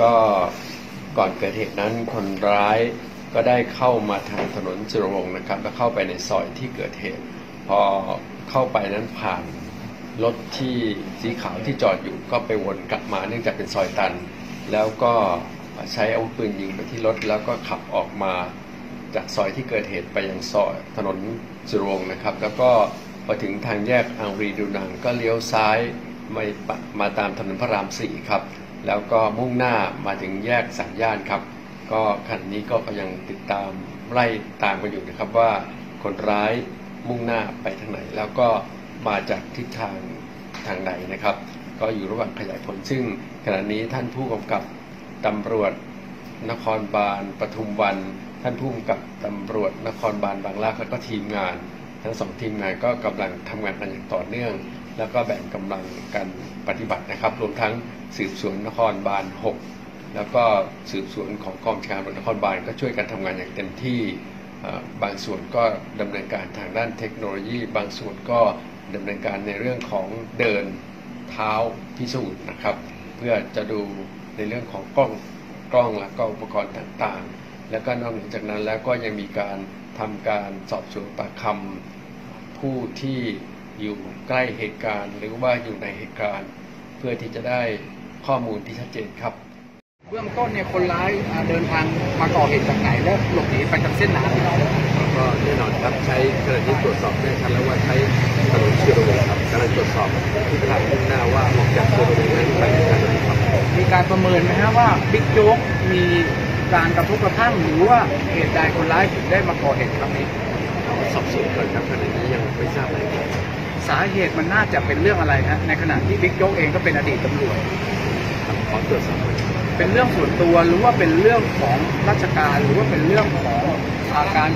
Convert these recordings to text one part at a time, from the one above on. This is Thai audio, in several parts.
ก็ก่อนเกิดเหตุนั้นคนร้ายก็ได้เข้ามาทางถนนจุรวงนะครับ แล้วเข้าไปในซอยที่เกิดเหตุ พอเข้าไปนั้นผ่านรถที่สีขาวที่จอดอยู่ก็ไปวนกลับมาเนื่องจากเป็นซอยตัน แล้วก็ใช้อาวุธปืนยิงไปที่รถแล้วก็ขับออกมาจากซอยที่เกิดเหตุไปยังซอยถนนจุรวงนะครับ แล้วก็พอถึงทางแยกอังรีดูนังก็เลี้ยวซ้ายมามาตามถนนพระรามสี่ครับ แล้วก็มุ่งหน้ามาถึงแยกสัญญาณครับ ก็คันนี้ก็ยังติดตามไล่ตามกันอยู่นะครับว่าคนร้ายมุ่งหน้าไปทางไหน แล้วก็มาจากทิศทางทางไหนนะครับ ก็อยู่ระหว่างขยายผลซึ่งขณะนี้ท่านผู้กำกับตำรวจนครบาลปทุมวัน ท่านผู้กำกับตำรวจนครบาลบางลาแล้วก็ทีมงาน ทั้งสองทีมงานก็กำลังทำงานกันอย่างต่อเนื่อง แล้วก็แบ่งกำลังกันปฏิบัตินะครับ รวมทั้งสืบสวนนครบาล 6 แล้วก็สืบสวนของกองการตำรวจนครบาลก็ช่วยกันทำงานอย่างเต็มที่บางส่วนก็ดำเนินการทางด้านเทคโนโลยี บางส่วนก็ดำเนินการในเรื่องของเดินเท้าพิสูจน์นะครับ เพื่อจะดูในเรื่องของกล้องกล้องและก็อุปกรณ์ต่างๆ แล้วก็นอกจากนั้นแล้วก็ยังมีการทำการสอบสวนปากคำผู้ที่ อยู่ใกล้เหตุการณ์ หรือว่าอยู่ในเหตุการณ์ เพื่อที่จะได้ข้อมูลที่ชัดเจนครับเบื้องต้นเนี่ยคนร้ายเดินทางมาก่อเหตุจากไหนแล้วหลบหนีไปทางเส้นไหนก็แน่นอนครับใช้ขณะที่ตรวจสอบแน่ชัดแล้วว่าใช้ถนนเชียร์โรงครับกำลังตรวจสอบทิศทางมุ่งหน้าว่าออกจากเชียร์โรงนั้นไปในทางไหนครับมีการประเมินไหมฮะว่าบิ๊กโจ๊กมีการกระทบกระทั่งหรือว่าเหตุใดคนร้ายถึงได้มาก่อเหตุครั้งนี้สอบสวนก่อนครับขณะนี้ยังไม่ทราบรายละเอียด สาเหตุมันน่าจะเป็นเรื่องอะไรฮะในขณะที่บิ๊กโจ๊กเองก็เป็นอดีตตำรวจครับขอตรวจสอบก่อนครับเป็นเรื่องส่วนตัวหรือว่าเป็นเรื่องของราชการหรือว่าเป็นเรื่องของอาการ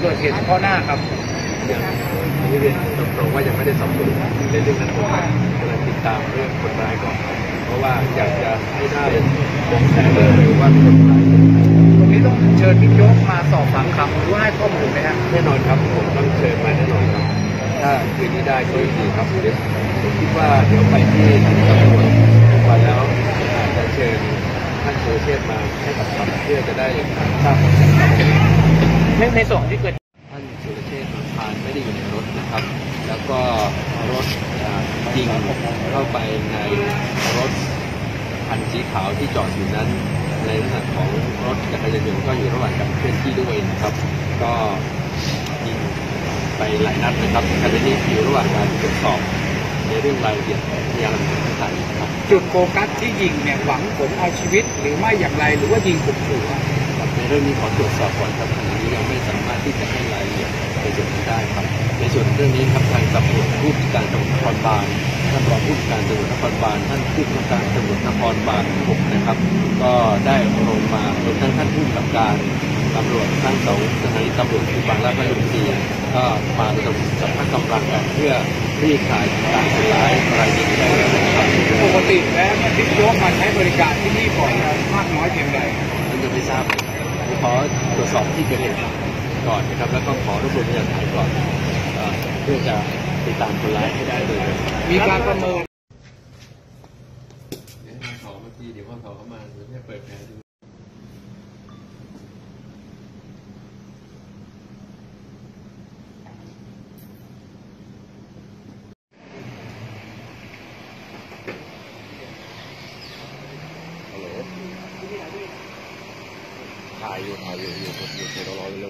เกิดเหตุเฉพาะหน้าครับยังนี่เรียนตรงๆว่ายังไม่ได้สอบสวนในเรื่องนั้นผมกำลังติดตามเรื่องคนร้ายก่อน เพราะว่าอยากจะให้ได้เบาะแสเลยว่าคนร้ายเป็นใครตรงนี้ต้องเชิญบิ๊กโจ๊กมาสอบปากคำหรือว่าให้ข้อมูลไหมฮะแน่นอนครับผมต้อง ถ้าคืนนี้ได้ก็ดีครับเดี๋ยวผมคิดว่าเดี๋ยวไปที่ตำรวจมาแล้วอาจจะเชิญท่านโซเชียลมาให้ปากคำเพื่อจะได้ทราบผลการในในส่วนที่เกิดท่านสุรเชษฐ์หักพานไม่ได้อยู่ในรถนะครับ แล้วก็รถอ่ายิงเข้าไปในรถคันสีขาวที่จอดอยู่นั้นในลักษณะของรถจักรยานยนต์ก็อยู่ระหว่างการเคลื่อนที่ด้วยนะครับ ก็ ไปหลายนัดนะครับขณะนี้อยู่ระหว่างการตรวจสอบในเรื่องรายละเอียดพยานหลักฐานต่างๆครับจุดโฟกัสที่ยิงเนี่ยหวังผลเอาชีวิตหรือไม่อย่างไรหรือว่ายิงข่มขู่อะครับในเรื่องนี้ขอตรวจสอบก่อนครับขณะนี้ยังไม่สามารถที่จะให้รายละเอียดในส่วนนี้ได้ครับ ในส่วนเรื่องนี้ครับทางตำรวจผู้การตำรวจนครบาลท่านรองผู้การตำรวจนครบาลท่านผู้กำกับการตำรวจนครบาลหกนะครับ ก็ได้ลงมารวมทั้งท่านผู้กำกับการ ตำรวจทั้งสองสถานีตำรวจคือบางและก็ลุมพีก็มาระดมสรรพกำลังกันเพื่อคลี่คลายการคนร้ายรายนี้ได้แล้วนะครับปกติแล้วบิ๊กโจ๊กมาใช้บริการที่นี่บ่อยมากน้อยเพียงใดมันยังไม่ทราบขอตรวจสอบที่เกิดเหตุก่อนนะครับแล้วก็ขอรวบรวมพยานหลักฐานก่อนเพื่อจะติดตามคนร้ายให้ได้โดยมีการประเมินเดี๋ยวขอเมื่อกี้เดี๋ยวพ่อขอเข้ามาเดี๋ยวเปิดแผลดู อยู่又又又到อ的了